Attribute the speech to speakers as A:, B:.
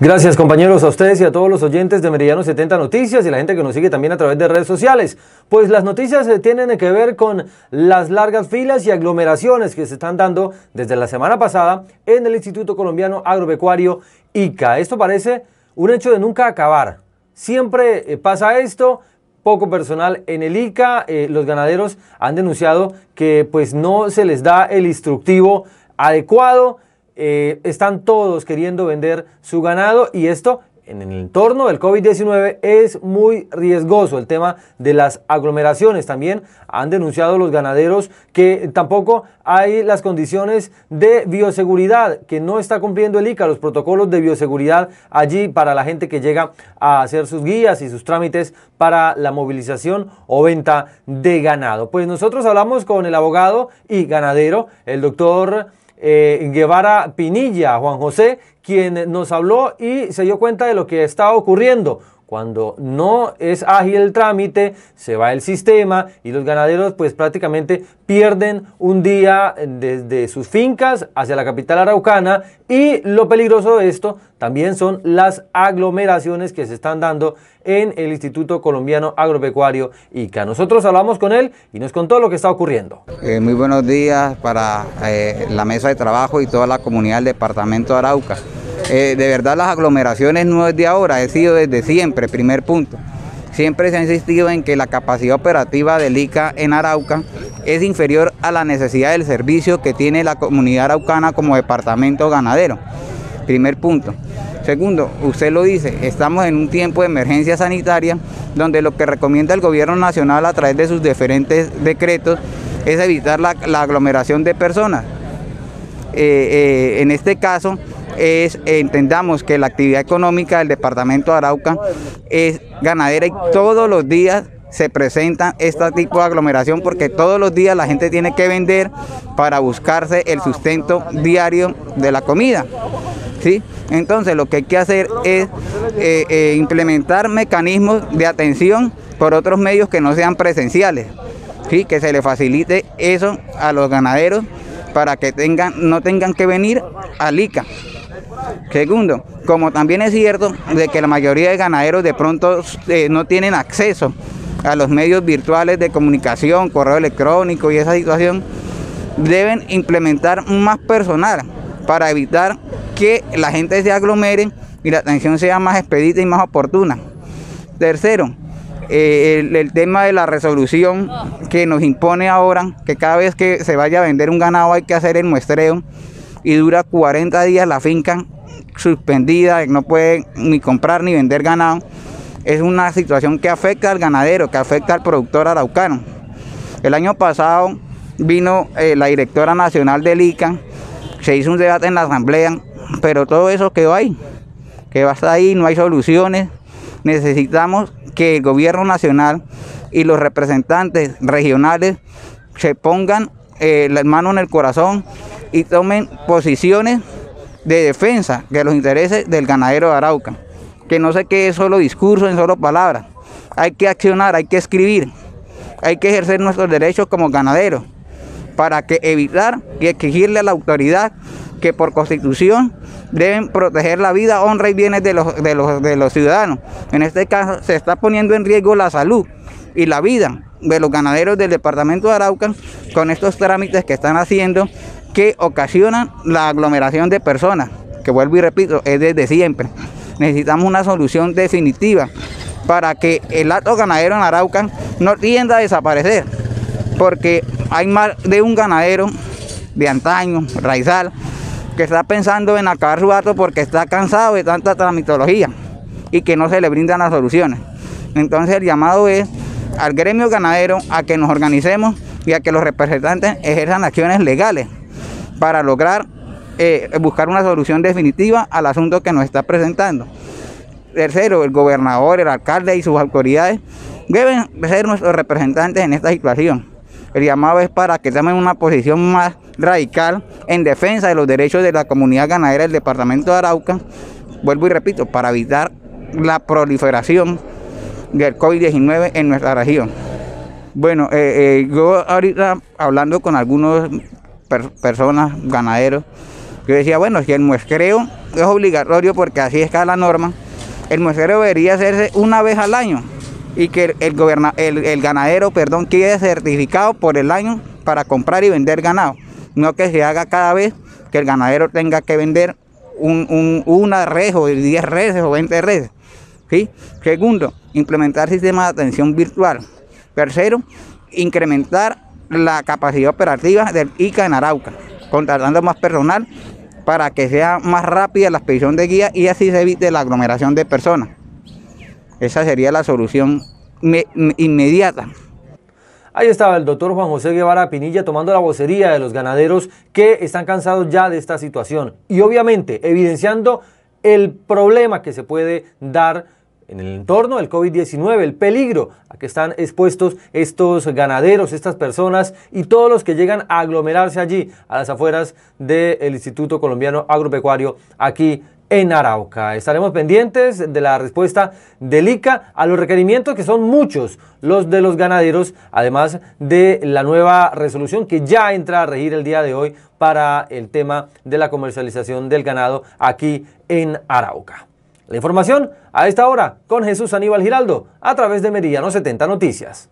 A: Gracias compañeros a ustedes y a todos los oyentes de Meridiano 70 Noticias y la gente que nos sigue también a través de redes sociales. Pues las noticias eh, tienen que ver con las largas filas y aglomeraciones que se están dando desde la semana pasada en el Instituto Colombiano Agropecuario ICA. Esto parece un hecho de nunca acabar. Siempre eh, pasa esto, poco personal en el ICA. Eh, los ganaderos han denunciado que pues no se les da el instructivo adecuado eh, están todos queriendo vender su ganado y esto en el entorno del COVID-19 es muy riesgoso el tema de las aglomeraciones. También han denunciado los ganaderos que tampoco hay las condiciones de bioseguridad, que no está cumpliendo el ICA, los protocolos de bioseguridad allí para la gente que llega a hacer sus guías y sus trámites para la movilización o venta de ganado. Pues nosotros hablamos con el abogado y ganadero, el doctor eh, Guevara Pinilla, Juan José, quien nos habló y se dio cuenta de lo que está ocurriendo. Cuando no es ágil el trámite, se va el sistema y los ganaderos pues prácticamente pierden un día desde sus fincas hacia la capital araucana y lo peligroso de esto también son las aglomeraciones que se están dando en el Instituto Colombiano Agropecuario ICA. Nosotros hablamos con él y nos contó lo que está ocurriendo.
B: Eh, muy buenos días para eh, la mesa de trabajo y toda la comunidad del departamento de Arauca. Eh, de verdad las aglomeraciones no es de ahora, he sido desde siempre, primer punto. Siempre se ha insistido en que la capacidad operativa del ICA en Arauca es inferior a la necesidad del servicio que tiene la comunidad araucana como departamento ganadero. Primer punto. Segundo, usted lo dice, estamos en un tiempo de emergencia sanitaria donde lo que recomienda el gobierno nacional a través de sus diferentes decretos es evitar la, aglomeración de personas. Eh, eh, en este caso, es, entendamos que la actividad económica del departamento de Arauca es ganadera y todos los días se presenta este tipo de aglomeración porque todos los días la gente tiene que vender para buscarse el sustento diario de la comida. ¿sí? Entonces lo que hay que hacer es eh, eh, implementar mecanismos de atención por otros medios que no sean presenciales, ¿sí? que se le facilite eso a los ganaderos para que tengan, no tengan que venir al ICA. Segundo, como también es cierto de que la mayoría de ganaderos de pronto eh, no tienen acceso a los medios virtuales de comunicación, correo electrónico y esa situación, deben implementar más personal para evitar que la gente se aglomere y la atención sea más expedita y más oportuna. Tercero, eh, el, tema de la resolución que nos impone ahora, que cada vez que se vaya a vender un ganado hay que hacer el muestreo y dura 40 días la finca suspendida, no puede ni comprar ni vender ganado, es una situación que afecta al ganadero, que afecta al productor araucano. El año pasado vino eh, la directora nacional del ICA, se hizo un debate en la asamblea, pero todo eso quedó ahí, que va ahí, no hay soluciones. Necesitamos que el gobierno nacional y los representantes regionales se pongan eh, la mano en el corazón y tomen posiciones de defensa de los intereses del ganadero de Arauca. Que no se quede solo discurso, en solo palabras. Hay que accionar, hay que escribir, hay que ejercer nuestros derechos como ganaderos para que evitar y exigirle a la autoridad que por constitución deben proteger la vida, honra y bienes de los, de los, de los ciudadanos. En este caso se está poniendo en riesgo la salud y la vida de los ganaderos del departamento de Arauca con estos trámites que están haciendo que ocasionan la aglomeración de personas, que vuelvo y repito, es desde siempre. Necesitamos una solución definitiva para que el acto ganadero en Arauca no tienda a desaparecer, porque hay más de un ganadero de antaño, raizal, que está pensando en acabar su acto porque está cansado de tanta tramitología y que no se le brindan las soluciones. Entonces el llamado es al gremio ganadero a que nos organicemos y a que los representantes ejerzan acciones legales para lograr eh, buscar una solución definitiva al asunto que nos está presentando. Tercero, el gobernador, el alcalde y sus autoridades deben ser nuestros representantes en esta situación. El llamado es para que tomen una posición más radical en defensa de los derechos de la comunidad ganadera del departamento de Arauca. Vuelvo y repito, para evitar la proliferación del COVID-19 en nuestra región. Bueno, eh, eh, yo ahorita hablando con algunos personas, ganaderos, Yo decía, bueno, si el muestreo es obligatorio porque así está la norma, el muestreo debería hacerse una vez al año y que el, el, ganadero perdón, quede certificado por el año para comprar y vender ganado. No que se haga cada vez que el ganadero tenga que vender un, una res o 10 reses o 20 reses. ¿sí? Segundo, implementar sistemas de atención virtual. Tercero, incrementar la capacidad operativa del ICA en Arauca, contratando más personal para que sea más rápida la expedición de guía y así se evite la aglomeración de personas. Esa sería la solución inmediata.
A: Ahí estaba el doctor Juan José Guevara Pinilla tomando la vocería de los ganaderos que están cansados ya de esta situación y obviamente evidenciando el problema que se puede dar en el entorno del COVID-19, el peligro a que están expuestos estos ganaderos, estas personas y todos los que llegan a aglomerarse allí, a las afueras del Instituto Colombiano Agropecuario, aquí en Arauca. Estaremos pendientes de la respuesta del ICA a los requerimientos que son muchos los de los ganaderos, además de la nueva resolución que ya entra a regir el día de hoy para el tema de la comercialización del ganado aquí en Arauca. La información a esta hora con Jesús Aníbal Giraldo a través de Meridiano 70 Noticias.